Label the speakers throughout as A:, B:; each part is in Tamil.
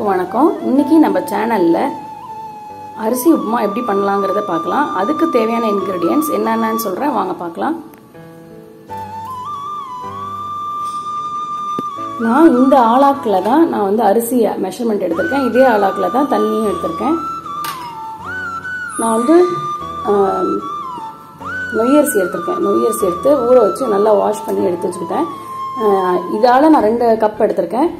A: எல்லாருக்கும் வணக்கம். இன்னைக்கு நம்ம சேனல்ல அரிசி உப்புமா எப்படி பண்ணலாங்கிறத பார்க்கலாம். அதுக்கு தேவையான இன்கிரீடியன்ஸ் என்னென்னு சொல்றேன். வாங்க பார்க்கலாம். நான் இந்த ஆளாக்கில் தான் நான் வந்து அரிசியை மெஷர்மெண்ட் எடுத்திருக்கேன். இதே ஆளாக்கில் தான் தண்ணியும் எடுத்திருக்கேன். நான் வந்து நொய்யரிசி எடுத்திருக்கேன். நொய்யரிசி எடுத்து ஊற வச்சு நல்லா வாஷ் பண்ணி எடுத்து வச்சுக்கிட்டேன். இதால் நான் ரெண்டு கப் எடுத்திருக்கேன்.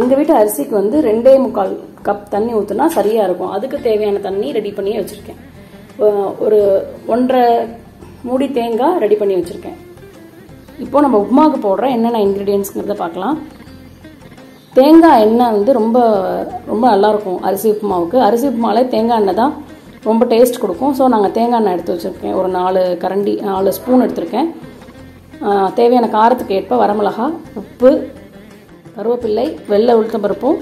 A: எங்கள் வீட்டு அரிசிக்கு வந்து ரெண்டே முக்கால் கப் தண்ணி ஊற்றுனா சரியாக இருக்கும். அதுக்கு தேவையான தண்ணி ரெடி பண்ணி வச்சுருக்கேன். ஒரு ஒன்றரை மூடி தேங்காய் ரெடி பண்ணி வச்சுருக்கேன். இப்போது நம்ம உப்புமாவுக்கு போடுற என்னென்ன இன்க்ரீடியன்ஸ்ங்கிறத பார்க்கலாம். தேங்காய் எண்ணெய் வந்து ரொம்ப ரொம்ப நல்லாயிருக்கும் அரிசி உப்புமாவுக்கு அரிசி உப்புமாவில் தேங்காய் எண்ணெய் தான் ரொம்ப டேஸ்ட் கொடுக்கும். ஸோ நாங்கள் தேங்காய் எண்ணெய் எடுத்து வச்சுருக்கேன். ஒரு நாலு கரண்டி நாலு ஸ்பூன் எடுத்திருக்கேன். தேவையான காரத்துக்கு ஏற்ப வரமிளகா உப்பு கருவேப்பிள்ளை வெள்ளை உளுத்தம்பருப்பும்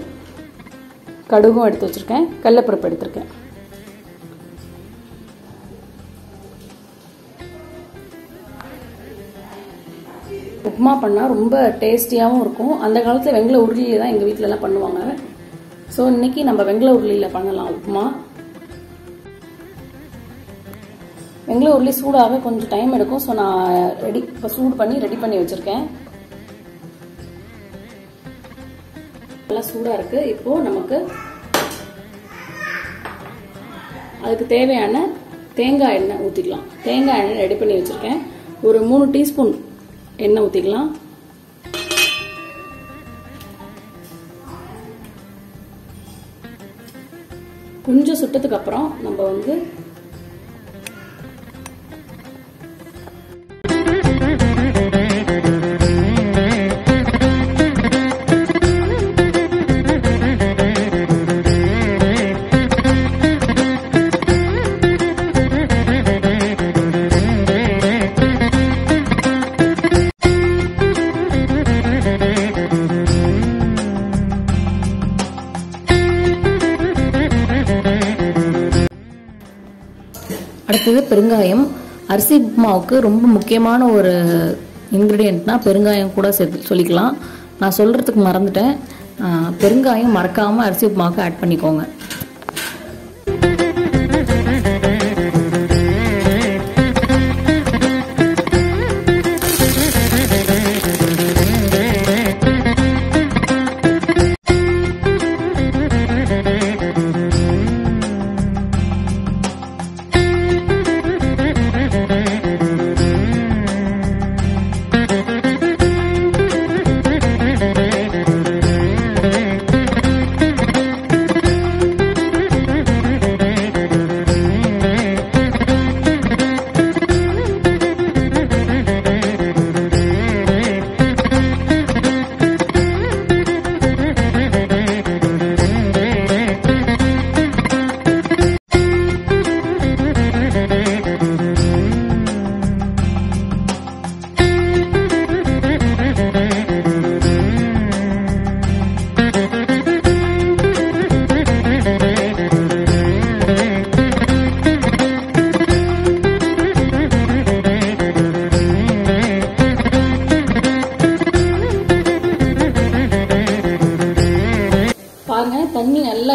A: கடுகும் எடுத்து வச்சுருக்கேன் கடலப்பருப்பு எடுத்திருக்கேன். உப்புமா பண்ணால் ரொம்ப டேஸ்டியாகவும் இருக்கும். அந்த காலத்தில் வெங்கல உருளியில் தான் எங்கள் வீட்டிலலாம் பண்ணுவாங்க. ஸோ இன்னைக்கு நம்ம வெங்கல உருளியில் பண்ணலாம் உப்புமா. வெங்கல உருளி சூடாக கொஞ்சம் டைம் எடுக்கும். ஸோ நான் ரெடி இப்போ சூடு பண்ணி ரெடி பண்ணி வச்சுருக்கேன். நல்லா சூடாக இருக்குது இப்போது நமக்கு அதுக்கு தேவையான தேங்காய் எண்ணெய் ஊற்றிக்கலாம் தேங்காய் எண்ணெய் ரெடி பண்ணி வச்சுருக்கேன். ஒரு மூணு டீஸ்பூன் எண்ணெய் ஊற்றிக்கலாம் கொஞ்சம் சுட்டதுக்கு அப்புறம் நம்ம வந்து அடுத்தது பெருங்காயம். அரிசி உப்புமாவுக்கு ரொம்ப முக்கியமான ஒரு இன்க்ரீடியண்ட்னா பெருங்காயம் கூட சேர்த்து சொல்லிக்கலாம். நான் சொல்கிறதுக்கு மறந்துட்டேன். பெருங்காயம் மறக்காமல் அரிசி உப்புமாவுக்கு ஆட் பண்ணிக்கோங்க.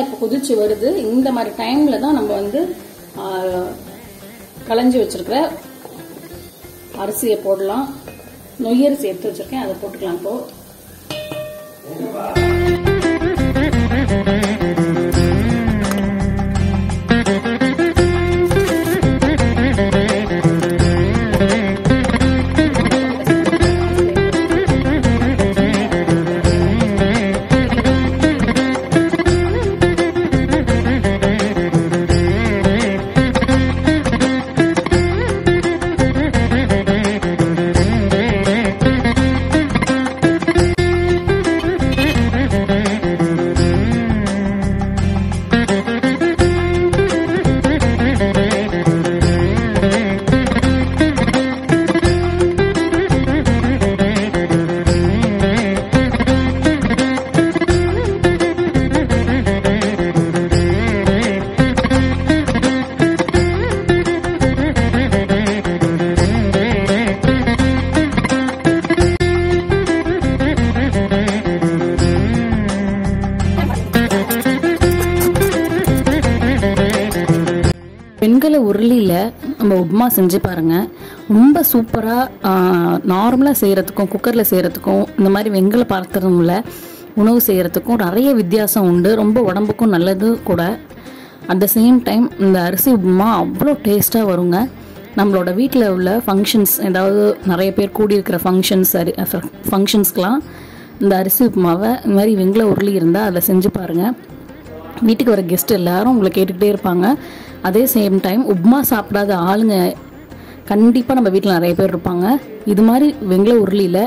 A: இப்போ கொதிச்சு வருது. இந்த மாதிரி டைம்ல தான் நம்ம வந்து களைஞ்சி வச்சிருக்கிற அரிசியை போடலாம். நொய்யரிசி எடுத்து வச்சிருக்கேன். அதை போட்டுக்கலாம் இப்போ.
B: வெண்கல உருளியில் நம்ம உப்புமா செஞ்சு பாருங்கள் ரொம்ப சூப்பராக நார்மலாக செய்கிறதுக்கும் குக்கரில் செய்கிறதுக்கும் இந்த மாதிரி வெண்கல பாத்திரம்ல உணவு செய்கிறதுக்கும் நிறைய வித்தியாசம் உண்டு. ரொம்ப உடம்புக்கும் நல்லது கூட. அட் த சேம் டைம் இந்த அரிசி உப்புமா அவ்வளோ டேஸ்ட்டாக வருங்க. நம்மளோட வீட்டில் உள்ள ஃபங்க்ஷன்ஸ் ஏதாவது நிறைய பேர் கூடியிருக்கிற ஃபங்க்ஷன்ஸ் அரி ஃபங்க்ஷன்ஸ்க்கெலாம் இந்த அரிசி உப்புமாவை இந்த மாதிரி வெண்கல உருளி இருந்தால் அதை செஞ்சு பாருங்கள் வீட்டுக்கு வர கெஸ்ட் எல்லாரும் உங்களை கேட்டுக்கிட்டே இருப்பாங்க. அதே சேம் டைம் உப்மா சாப்பிடாத ஆளுங்க கண்டிப்பாக நம்ம வீட்டில் நிறைய பேர் இருப்பாங்க. இது மாதிரி வெங்கல உருளியில்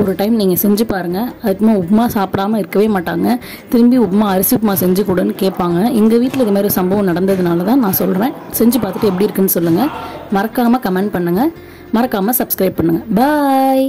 B: ஒரு டைம் நீங்கள் செஞ்சு பாருங்கள் அதுக்குமா உப்மா சாப்பிடாம இருக்கவே மாட்டாங்க. திரும்பி உப்மா அரிசி உப்மா செஞ்சு கொடுன்னு கேட்பாங்க. எங்கள் வீட்டில் இது மாதிரி ஒரு சம்பவம் நடந்ததுனால தான் நான் சொல்கிறேன் செஞ்சு பார்த்துட்டு எப்படி இருக்குன்னு சொல்லுங்கள் மறக்காமல் கமெண்ட் பண்ணுங்கள் மறக்காமல் சப்ஸ்கிரைப் பண்ணுங்கள் பாய்